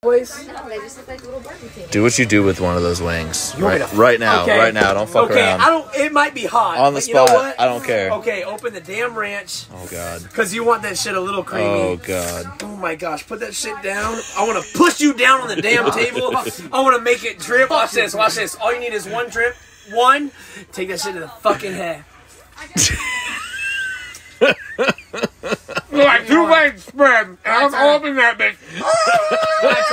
Do what you do with one of those wings. Right, me right now. Okay. Right now. Don't fuck okay, around. I don't. It might be hot On the but you know spot. what? I don't care. Okay, open the damn ranch Oh god. because you want that shit a little creamy. Oh god. Oh my gosh, put that shit down. I want to push you down on the damn table. I want to make it drip. Watch this, watch this. All you need is one drip. One. Take that shit to the fucking head. Like two legs spread. and I'm open that bitch.